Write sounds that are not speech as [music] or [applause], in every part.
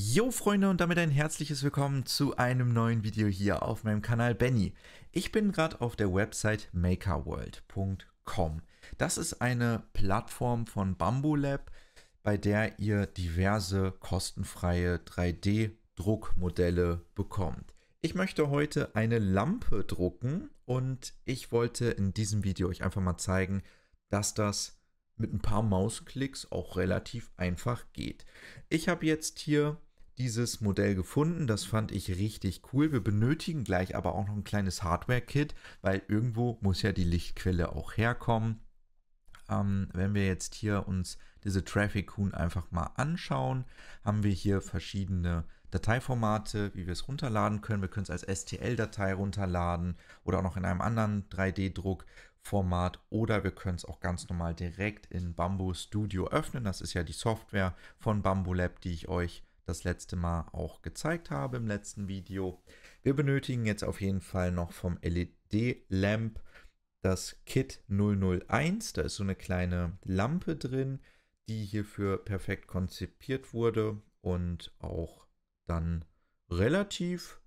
Jo Freunde und damit ein herzliches Willkommen zu einem neuen Video hier auf meinem Kanal Benny. Ich bin gerade auf der Website makerworld.com. Das ist eine Plattform von Bamboo Lab, bei der ihr diverse kostenfreie 3D-Druckmodelle bekommt. Ich möchte heute eine Lampe drucken und ich wollte in diesem Video euch einfach mal zeigen, dass das mit ein paar Mausklicks auch relativ einfach geht. Ich habe jetzt hier dieses Modell gefunden. Das fand ich richtig cool. Wir benötigen gleich aber auch noch ein kleines Hardware-Kit, weil irgendwo muss ja die Lichtquelle auch herkommen. Ähm, wenn wir jetzt hier uns diese Traffic Coon einfach mal anschauen, haben wir hier verschiedene Dateiformate, wie wir es runterladen können. Wir können es als STL-Datei runterladen oder auch noch in einem anderen 3D-Druckformat oder wir können es auch ganz normal direkt in Bamboo Studio öffnen. Das ist ja die Software von Bamboo Lab, die ich euch das letzte Mal auch gezeigt habe im letzten Video. Wir benötigen jetzt auf jeden Fall noch vom LED-Lamp das Kit 001. Da ist so eine kleine Lampe drin, die hierfür perfekt konzipiert wurde und auch dann relativ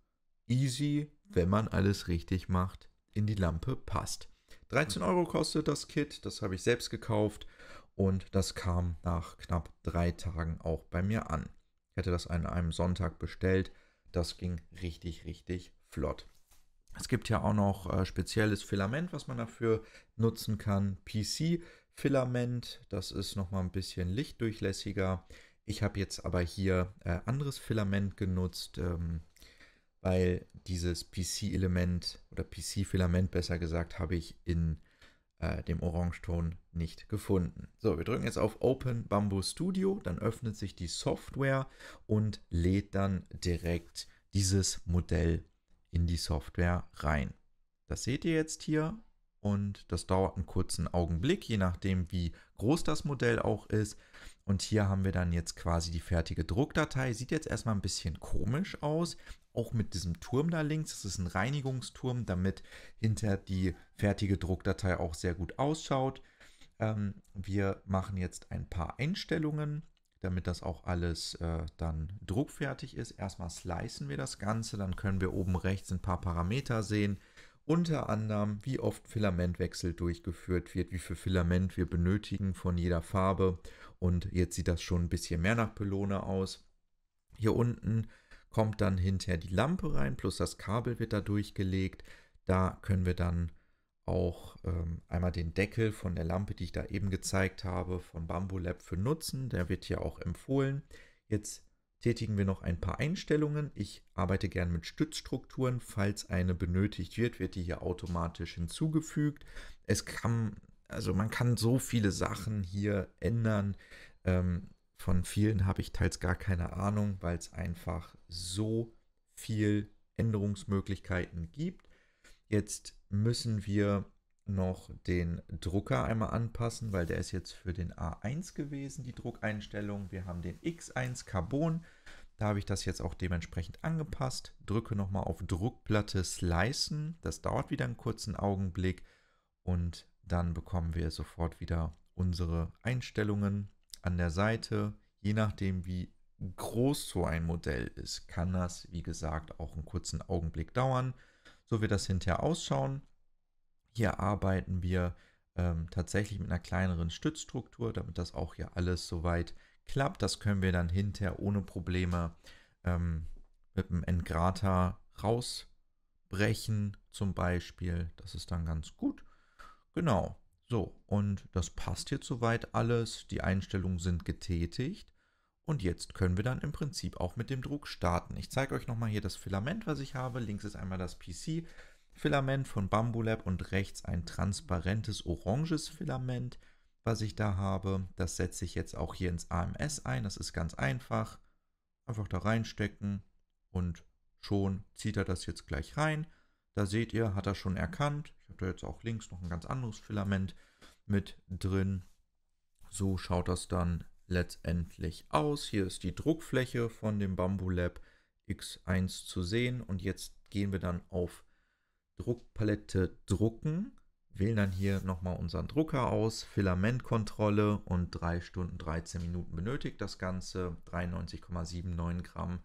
easy, wenn man alles richtig macht, in die Lampe passt. 13 Euro kostet das Kit, das habe ich selbst gekauft und das kam nach knapp drei Tagen auch bei mir an. Ich hatte das an einem Sonntag bestellt. Das ging richtig, richtig flott. Es gibt ja auch noch äh, spezielles Filament, was man dafür nutzen kann. PC-Filament, das ist nochmal ein bisschen lichtdurchlässiger. Ich habe jetzt aber hier äh, anderes Filament genutzt, ähm, weil dieses PC-Element oder PC-Filament besser gesagt habe ich in äh, dem Orangeton nicht gefunden. So, wir drücken jetzt auf Open Bamboo Studio, dann öffnet sich die Software und lädt dann direkt dieses Modell in die Software rein. Das seht ihr jetzt hier und das dauert einen kurzen Augenblick, je nachdem wie groß das Modell auch ist. Und hier haben wir dann jetzt quasi die fertige Druckdatei. Sieht jetzt erstmal ein bisschen komisch aus, auch mit diesem Turm da links. Das ist ein Reinigungsturm, damit hinter die fertige Druckdatei auch sehr gut ausschaut. Ähm, wir machen jetzt ein paar Einstellungen, damit das auch alles äh, dann druckfertig ist. Erstmal slicen wir das Ganze, dann können wir oben rechts ein paar Parameter sehen. Unter anderem, wie oft Filamentwechsel durchgeführt wird, wie viel Filament wir benötigen von jeder Farbe. Und jetzt sieht das schon ein bisschen mehr nach Pylone aus. Hier unten kommt dann hinterher die Lampe rein, plus das Kabel wird da durchgelegt. Da können wir dann auch ähm, einmal den Deckel von der Lampe, die ich da eben gezeigt habe, von Bamboo Lab für nutzen. Der wird hier auch empfohlen. Jetzt tätigen wir noch ein paar Einstellungen. Ich arbeite gern mit Stützstrukturen. Falls eine benötigt wird, wird die hier automatisch hinzugefügt. Es kann, also man kann so viele Sachen hier ändern. Ähm, von vielen habe ich teils gar keine Ahnung, weil es einfach so viel Änderungsmöglichkeiten gibt. Jetzt müssen wir noch den Drucker einmal anpassen, weil der ist jetzt für den A1 gewesen, die Druckeinstellung. Wir haben den X1 Carbon. Da habe ich das jetzt auch dementsprechend angepasst. Drücke nochmal auf Druckplatte Slicen. Das dauert wieder einen kurzen Augenblick. Und dann bekommen wir sofort wieder unsere Einstellungen an der Seite, je nachdem wie groß so ein Modell ist, kann das, wie gesagt, auch einen kurzen Augenblick dauern. So wird das hinterher ausschauen. Hier arbeiten wir ähm, tatsächlich mit einer kleineren Stützstruktur, damit das auch hier alles soweit klappt. Das können wir dann hinterher ohne Probleme ähm, mit dem Engrata rausbrechen zum Beispiel. Das ist dann ganz gut. Genau. So, und das passt jetzt soweit alles. Die Einstellungen sind getätigt. Und jetzt können wir dann im Prinzip auch mit dem Druck starten. Ich zeige euch nochmal hier das Filament, was ich habe. Links ist einmal das PC-Filament von Bamboo Lab und rechts ein transparentes oranges Filament, was ich da habe. Das setze ich jetzt auch hier ins AMS ein. Das ist ganz einfach. Einfach da reinstecken und schon zieht er das jetzt gleich rein. Da seht ihr, hat er schon erkannt. Ich habe da jetzt auch links noch ein ganz anderes Filament mit drin. So schaut das dann letztendlich aus. Hier ist die Druckfläche von dem Bamboo Lab X1 zu sehen. Und jetzt gehen wir dann auf Druckpalette drucken. wählen dann hier nochmal unseren Drucker aus, Filamentkontrolle und 3 Stunden 13 Minuten benötigt das Ganze. 93,79 Gramm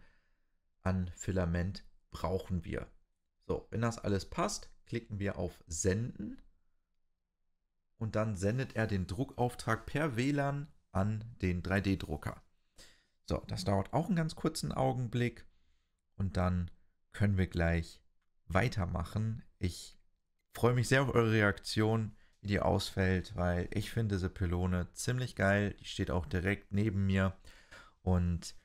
an Filament brauchen wir. So, wenn das alles passt, klicken wir auf Senden und dann sendet er den Druckauftrag per WLAN an den 3D-Drucker. So, das dauert auch einen ganz kurzen Augenblick und dann können wir gleich weitermachen. Ich freue mich sehr auf eure Reaktion, wie die ausfällt, weil ich finde diese Pylone ziemlich geil. Die steht auch direkt neben mir und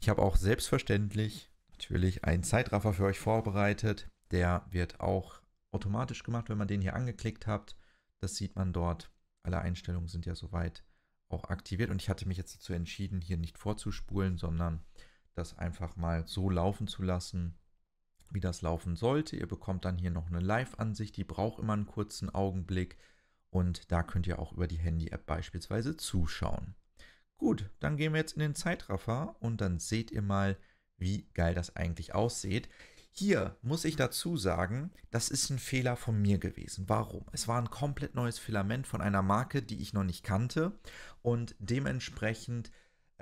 ich habe auch selbstverständlich natürlich einen Zeitraffer für euch vorbereitet. Der wird auch automatisch gemacht, wenn man den hier angeklickt habt. Das sieht man dort. Alle Einstellungen sind ja soweit auch aktiviert und ich hatte mich jetzt dazu entschieden, hier nicht vorzuspulen, sondern das einfach mal so laufen zu lassen, wie das laufen sollte. Ihr bekommt dann hier noch eine Live-Ansicht, die braucht immer einen kurzen Augenblick und da könnt ihr auch über die Handy-App beispielsweise zuschauen. Gut, dann gehen wir jetzt in den Zeitraffer und dann seht ihr mal, wie geil das eigentlich aussieht. Hier muss ich dazu sagen, das ist ein Fehler von mir gewesen. Warum? Es war ein komplett neues Filament von einer Marke, die ich noch nicht kannte und dementsprechend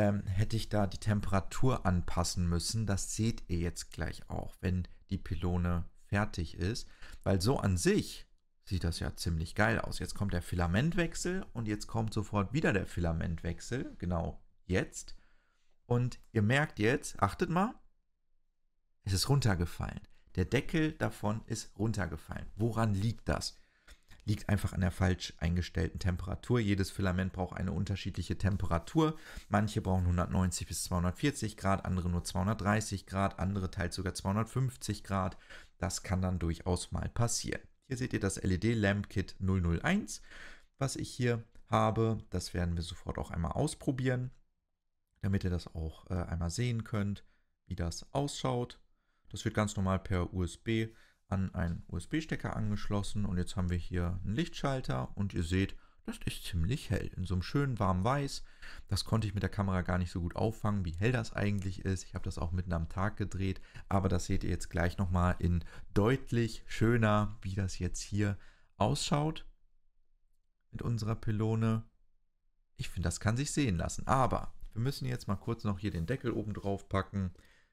ähm, hätte ich da die Temperatur anpassen müssen. Das seht ihr jetzt gleich auch, wenn die Pylone fertig ist, weil so an sich sieht das ja ziemlich geil aus. Jetzt kommt der Filamentwechsel und jetzt kommt sofort wieder der Filamentwechsel, genau jetzt. Und ihr merkt jetzt, achtet mal, es ist runtergefallen. Der Deckel davon ist runtergefallen. Woran liegt das? Liegt einfach an der falsch eingestellten Temperatur. Jedes Filament braucht eine unterschiedliche Temperatur. Manche brauchen 190 bis 240 Grad, andere nur 230 Grad, andere teils sogar 250 Grad. Das kann dann durchaus mal passieren. Hier seht ihr das LED Lamp Kit 001, was ich hier habe. Das werden wir sofort auch einmal ausprobieren, damit ihr das auch äh, einmal sehen könnt, wie das ausschaut. Das wird ganz normal per USB an einen USB-Stecker angeschlossen und jetzt haben wir hier einen Lichtschalter und ihr seht, das ist ziemlich hell. In so einem schönen warmen Weiß. Das konnte ich mit der Kamera gar nicht so gut auffangen, wie hell das eigentlich ist. Ich habe das auch mitten am Tag gedreht, aber das seht ihr jetzt gleich nochmal in deutlich schöner, wie das jetzt hier ausschaut mit unserer Pylone. Ich finde, das kann sich sehen lassen, aber wir müssen jetzt mal kurz noch hier den Deckel oben drauf packen.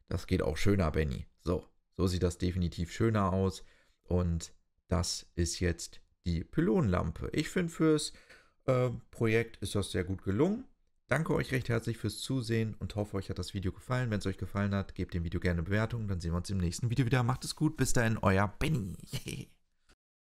Das geht auch schöner, Benny. So, so sieht das definitiv schöner aus. Und das ist jetzt die Pylonlampe. Ich finde, fürs äh, Projekt ist das sehr gut gelungen. Danke euch recht herzlich fürs Zusehen und hoffe, euch hat das Video gefallen. Wenn es euch gefallen hat, gebt dem Video gerne eine Bewertung. Dann sehen wir uns im nächsten Video wieder. Macht es gut. Bis dahin, euer Benny. [laughs]